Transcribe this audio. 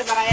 എന്ന് പറയാം